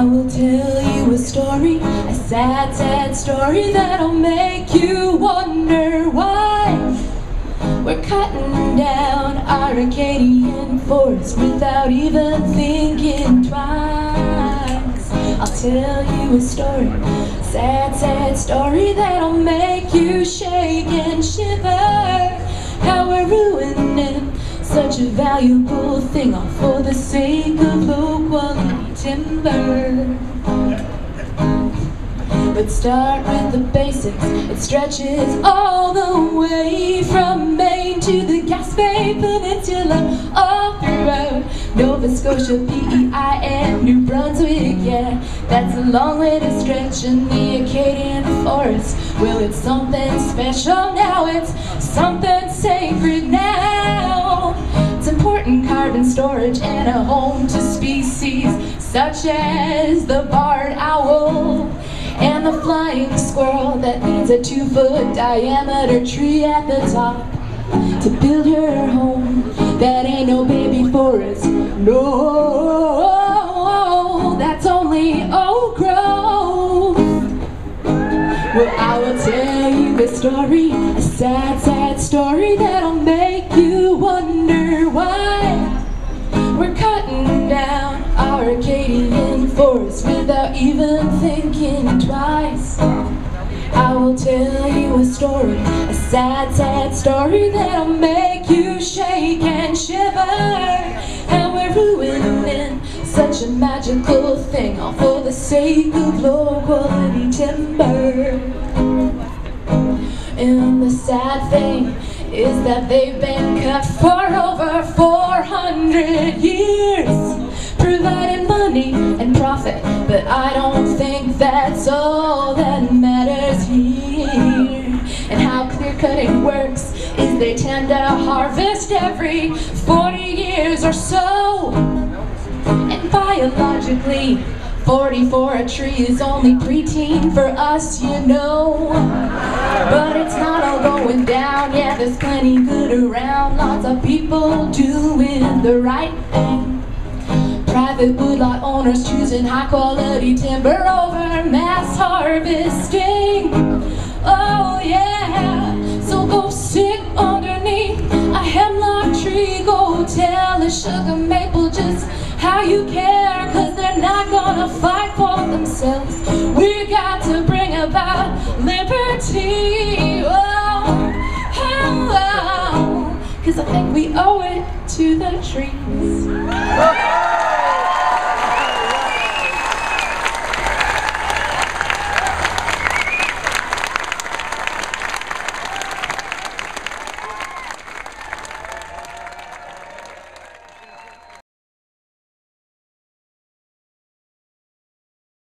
I will tell you a story, a sad, sad story that'll make you wonder why we're cutting down our Acadian forest without even thinking twice. I'll tell you a story, sad, sad story that'll make you shake and shiver. How we're ruining such a valuable thing all for the sake of local timber. But start with the basics. It stretches all the way from Maine to the Gaspé Peninsula, all throughout Nova Scotia, PEI, and New Brunswick. Yeah, that's a long way to stretch in the Acadian forest. Well, it's something special now. It's something sacred now. It's important carbon storage and a home to species such as the barred owl and the flying squirrel that needs a two foot diameter tree at the top to build her home. That ain't no baby forest, no, that's only old growth. Well, I will tell you a story, a sad, sad story that'll make you wonder why I will tell you a story, a sad, sad story that'll make you shake and shiver. And we're ruining such a magical thing all for the sake of low quality timber. And the sad thing is that they've been cut for over 400 years, providing money and profit. But I don't think that's all that matters works is they tend to harvest every 40 years or so. And biologically, 40 for a tree is only preteen for us, you know. But it's not all going down, yeah, there's plenty good around. Lots of people doing the right thing. Private woodlot owners choosing high quality timber over mass harvesting. Oh, sugar maple just how you care, cause they're not gonna fight for themselves. We got to bring about liberty. Oh, oh. Cause I think we owe it to the trees.